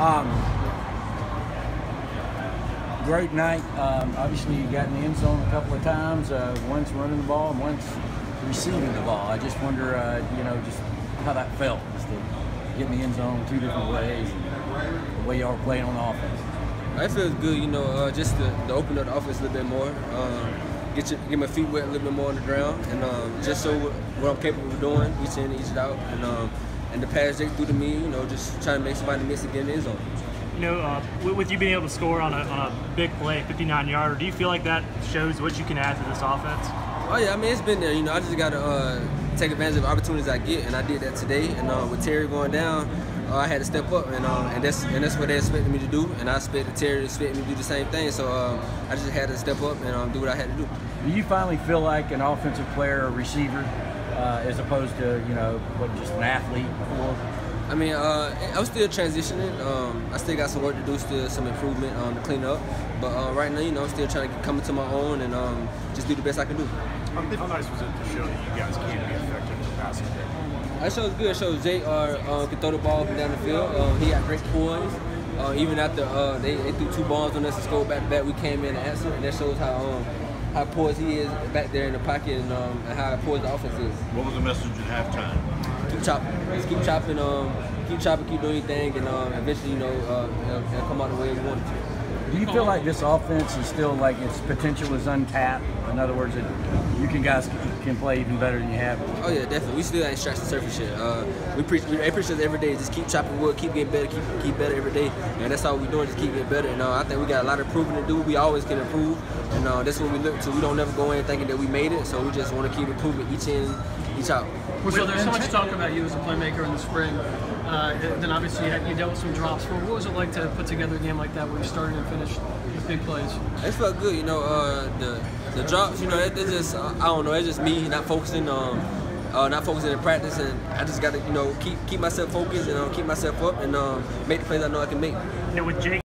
Um, great night. Um, obviously, you got in the end zone a couple of times. Uh, once running the ball, and once receiving the ball. I just wonder, uh, you know, just how that felt, just to get in the end zone two different ways, the way y'all were playing on the offense. It feels good, you know, uh, just to, to, open up the offense a little bit more, um, get your, get my feet wet a little bit more on the ground, and um, just what, what, I'm capable of doing each in, each out, and um, and the pass they threw to me, you know, just trying to make somebody miss again in the end zone. You know, uh, with you being able to score on a, on a big play, 59 yarder, do you feel like that shows what you can add to this offense? Oh yeah, I mean it's been there. You know, I just got to uh, take advantage of opportunities I get, and I did that today. And uh, with Terry going down, uh, I had to step up, and uh, and that's and that's what they expected me to do. And I expected Terry to expect me to do the same thing. So uh, I just had to step up and um, do what I had to do. Do you finally feel like an offensive player, a receiver, uh, as opposed to you know what just an athlete before? I mean, uh, I'm still transitioning. Um, I still got some work to do, still some improvement um, to clean up. But uh, right now, you know, I'm still trying to come into my own and um, just do the best I can do. How nice was it to show that you guys can be effective in the passing game? That shows good. It shows Jay uh, uh, can throw the ball up down the field. Uh, he got great poise. Uh, even after uh, they, they, threw two balls on us and scored back to back, we came in and answered, and that shows how um, how poised he is back there in the pocket and, um, and how poised the offense is. What was the message at halftime? Keep chopping. Just keep chopping. Um, keep chopping. Keep doing your thing, and um, eventually, you know, uh, it'll come out the way we want it to. Do you feel like this offense is still like its potential is untapped? In other words, that you can guys can play even better than you have. Oh yeah, definitely. We still ain't scratched the surface yet. Uh, we preach, we every day. Just keep chopping wood, keep getting better, keep keep better every day, and that's all we're doing. Just keep getting better. And uh, I think we got a lot of improving to do. We always can improve, and uh, that's what we look to. We don't never go in thinking that we made it, so we just want to keep improving each in, each out. So there's so much talk about you as a playmaker in the spring. Uh, then obviously you, had, you dealt with some drops. What was it like to put together a game like that where you started and finished with big plays? It felt good, you know. Uh, the the drops, you know, it, it's just I don't know. It's just me not focusing on. Uh, not focusing in practice, and I just got to, you know, keep keep myself focused and uh, keep myself up and uh, make the plays I know I can make. Yeah, with Jake